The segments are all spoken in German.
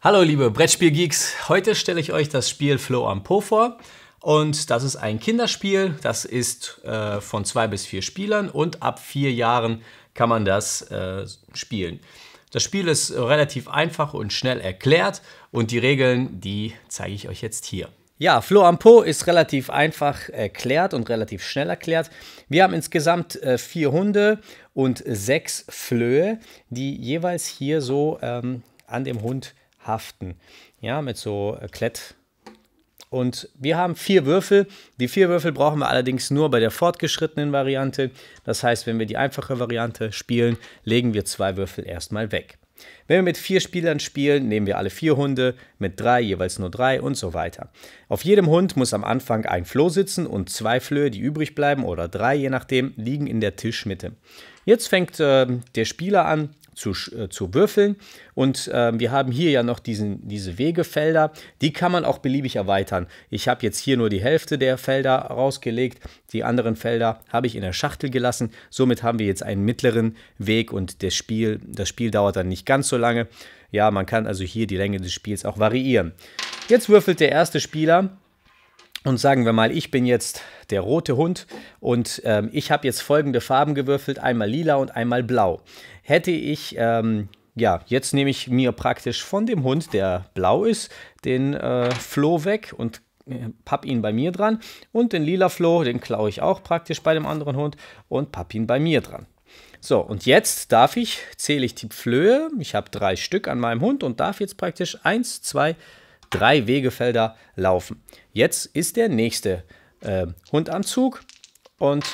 Hallo liebe Brettspielgeeks, heute stelle ich euch das Spiel Flow am Po vor. Und das ist ein Kinderspiel, das ist äh, von zwei bis vier Spielern und ab vier Jahren kann man das äh, spielen. Das Spiel ist relativ einfach und schnell erklärt und die Regeln, die zeige ich euch jetzt hier. Ja, Flo am Po ist relativ einfach erklärt und relativ schnell erklärt. Wir haben insgesamt äh, vier Hunde und sechs Flöhe, die jeweils hier so ähm, an dem Hund haften. Ja, mit so äh, Klett. Und wir haben vier Würfel. Die vier Würfel brauchen wir allerdings nur bei der fortgeschrittenen Variante. Das heißt, wenn wir die einfache Variante spielen, legen wir zwei Würfel erstmal weg. Wenn wir mit vier Spielern spielen, nehmen wir alle vier Hunde, mit drei jeweils nur drei und so weiter. Auf jedem Hund muss am Anfang ein Floh sitzen und zwei Flöhe, die übrig bleiben, oder drei je nachdem, liegen in der Tischmitte. Jetzt fängt äh, der Spieler an, zu, äh, zu würfeln. Und äh, wir haben hier ja noch diesen, diese Wegefelder. Die kann man auch beliebig erweitern. Ich habe jetzt hier nur die Hälfte der Felder rausgelegt. Die anderen Felder habe ich in der Schachtel gelassen. Somit haben wir jetzt einen mittleren Weg und das Spiel, das Spiel dauert dann nicht ganz so lange. Ja, man kann also hier die Länge des Spiels auch variieren. Jetzt würfelt der erste Spieler und sagen wir mal, ich bin jetzt der rote Hund und ähm, ich habe jetzt folgende Farben gewürfelt, einmal lila und einmal blau. Hätte ich, ähm, ja, jetzt nehme ich mir praktisch von dem Hund, der blau ist, den äh, Floh weg und äh, papp ihn bei mir dran und den lila Floh, den klaue ich auch praktisch bei dem anderen Hund und papp ihn bei mir dran. So, und jetzt darf ich, zähle ich die Flöhe, ich habe drei Stück an meinem Hund und darf jetzt praktisch eins, zwei, drei Wegefelder laufen. Jetzt ist der nächste äh, Hund am Zug und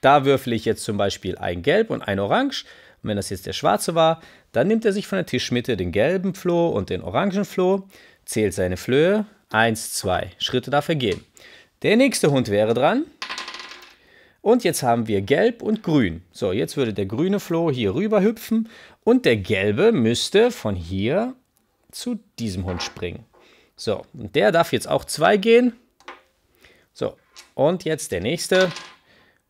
da würfel ich jetzt zum Beispiel ein Gelb und ein Orange. Und wenn das jetzt der schwarze war, dann nimmt er sich von der Tischmitte den gelben Floh und den orangen Floh, zählt seine Flöhe. Eins, zwei Schritte darf er gehen. Der nächste Hund wäre dran. Und jetzt haben wir gelb und grün. So, jetzt würde der grüne Floh hier rüber hüpfen und der gelbe müsste von hier zu diesem Hund springen. So, und der darf jetzt auch zwei gehen. So, und jetzt der nächste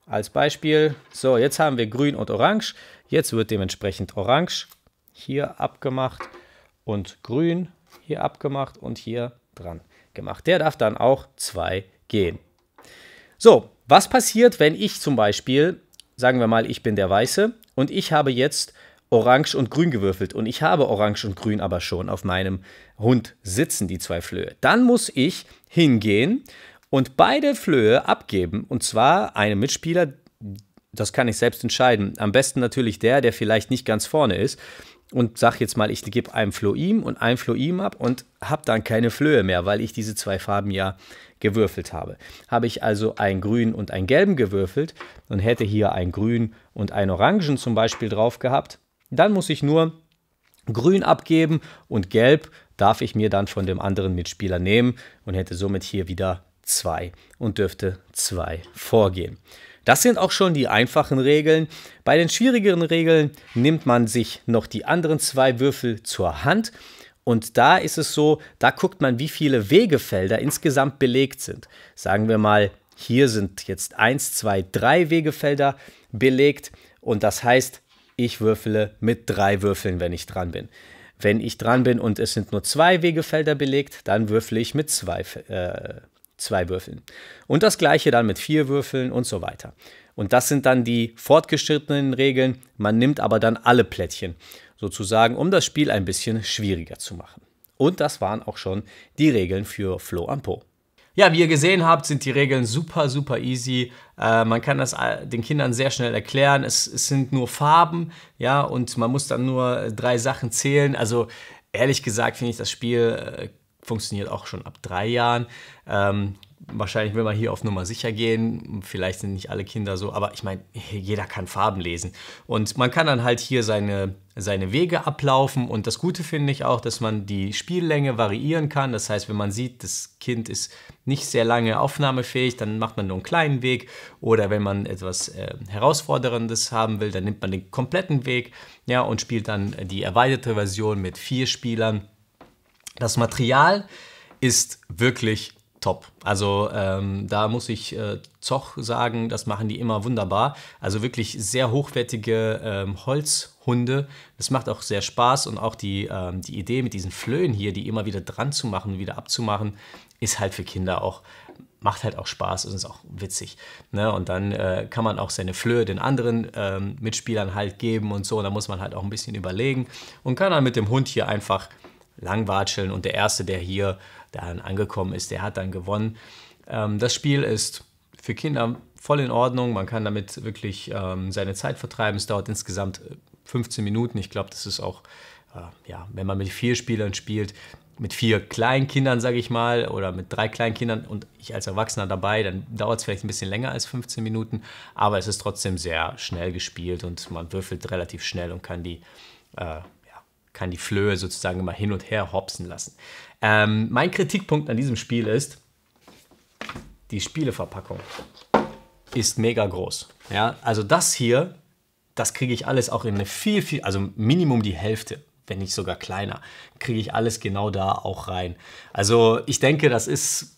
als Beispiel. So, jetzt haben wir grün und orange. Jetzt wird dementsprechend orange hier abgemacht und grün hier abgemacht und hier dran gemacht. Der darf dann auch zwei gehen. So, was passiert, wenn ich zum Beispiel, sagen wir mal, ich bin der Weiße und ich habe jetzt Orange und Grün gewürfelt und ich habe Orange und Grün aber schon auf meinem Hund sitzen, die zwei Flöhe. Dann muss ich hingehen und beide Flöhe abgeben und zwar einem Mitspieler, das kann ich selbst entscheiden. Am besten natürlich der, der vielleicht nicht ganz vorne ist und sag jetzt mal, ich gebe einem Floh ihm und einem Floh ihm ab und habe dann keine Flöhe mehr, weil ich diese zwei Farben ja gewürfelt habe. Habe ich also ein Grün und ein Gelben gewürfelt und hätte hier ein Grün und ein Orangen zum Beispiel drauf gehabt, dann muss ich nur grün abgeben und gelb darf ich mir dann von dem anderen Mitspieler nehmen und hätte somit hier wieder zwei und dürfte zwei vorgehen. Das sind auch schon die einfachen Regeln. Bei den schwierigeren Regeln nimmt man sich noch die anderen zwei Würfel zur Hand und da ist es so, da guckt man, wie viele Wegefelder insgesamt belegt sind. Sagen wir mal, hier sind jetzt eins, zwei, drei Wegefelder belegt und das heißt, ich würfele mit drei Würfeln, wenn ich dran bin. Wenn ich dran bin und es sind nur zwei Wegefelder belegt, dann würfle ich mit zwei, äh, zwei Würfeln. Und das gleiche dann mit vier Würfeln und so weiter. Und das sind dann die fortgeschrittenen Regeln. Man nimmt aber dann alle Plättchen, sozusagen, um das Spiel ein bisschen schwieriger zu machen. Und das waren auch schon die Regeln für Flo am Po. Ja, wie ihr gesehen habt, sind die Regeln super, super easy. Äh, man kann das äh, den Kindern sehr schnell erklären. Es, es, sind nur Farben, ja, und man muss dann nur drei Sachen zählen. Also ehrlich gesagt finde ich, das Spiel äh, funktioniert auch schon ab drei Jahren. Ähm, wahrscheinlich will man hier auf Nummer sicher gehen. Vielleicht sind nicht alle Kinder so, aber ich meine, jeder kann Farben lesen. Und man kann dann halt hier seine, seine Wege ablaufen. Und das Gute finde ich auch, dass man die Spiellänge variieren kann. Das heißt, wenn man sieht, das Kind ist nicht sehr lange aufnahmefähig, dann macht man nur einen kleinen Weg. Oder wenn man etwas äh, Herausforderndes haben will, dann nimmt man den kompletten Weg ja, und spielt dann die erweiterte Version mit vier Spielern. Das Material ist wirklich top. Also ähm, da muss ich äh, Zoch sagen, das machen die immer wunderbar. Also wirklich sehr hochwertige ähm, Holzhunde. Das macht auch sehr Spaß und auch die, ähm, die Idee mit diesen Flöhen hier, die immer wieder dran zu machen, wieder abzumachen, ist halt für Kinder auch macht halt auch Spaß und ist auch witzig. Ne? Und dann äh, kann man auch seine Flöhe den anderen ähm, Mitspielern halt geben und so. Und da muss man halt auch ein bisschen überlegen und kann dann mit dem Hund hier einfach langwatscheln. Und der Erste, der hier dann angekommen ist, der hat dann gewonnen. Ähm, das Spiel ist für Kinder voll in Ordnung. Man kann damit wirklich ähm, seine Zeit vertreiben. Es dauert insgesamt 15 Minuten. Ich glaube, das ist auch, äh, ja, wenn man mit vier Spielern spielt, mit vier Kleinkindern, sage ich mal, oder mit drei Kleinkindern und ich als Erwachsener dabei, dann dauert es vielleicht ein bisschen länger als 15 Minuten, aber es ist trotzdem sehr schnell gespielt und man würfelt relativ schnell und kann die, äh, kann die Flöhe sozusagen immer hin und her hopsen lassen. Ähm, mein Kritikpunkt an diesem Spiel ist, die Spieleverpackung ist mega groß. Ja, also das hier, das kriege ich alles auch in eine viel, viel, also Minimum die Hälfte wenn nicht sogar kleiner, kriege ich alles genau da auch rein. Also ich denke, das ist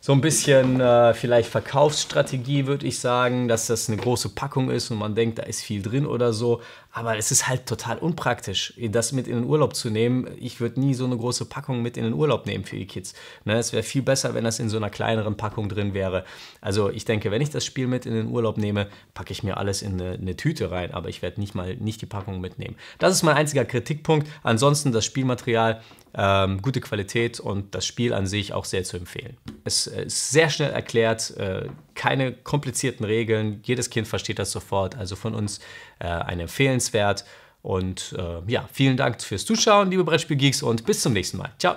so ein bisschen äh, vielleicht Verkaufsstrategie, würde ich sagen, dass das eine große Packung ist und man denkt, da ist viel drin oder so. Aber es ist halt total unpraktisch, das mit in den Urlaub zu nehmen. Ich würde nie so eine große Packung mit in den Urlaub nehmen für die Kids. Ne, es wäre viel besser, wenn das in so einer kleineren Packung drin wäre. Also ich denke, wenn ich das Spiel mit in den Urlaub nehme, packe ich mir alles in eine, eine Tüte rein. Aber ich werde nicht mal nicht die Packung mitnehmen. Das ist mein einziger Kritikpunkt. Ansonsten das Spielmaterial ähm, gute Qualität und das Spiel an sich auch sehr zu empfehlen. Es äh, ist sehr schnell erklärt, äh, keine komplizierten Regeln, jedes Kind versteht das sofort, also von uns äh, ein empfehlenswert. Und äh, ja, vielen Dank fürs Zuschauen, liebe Brettspielgeeks, und bis zum nächsten Mal. Ciao!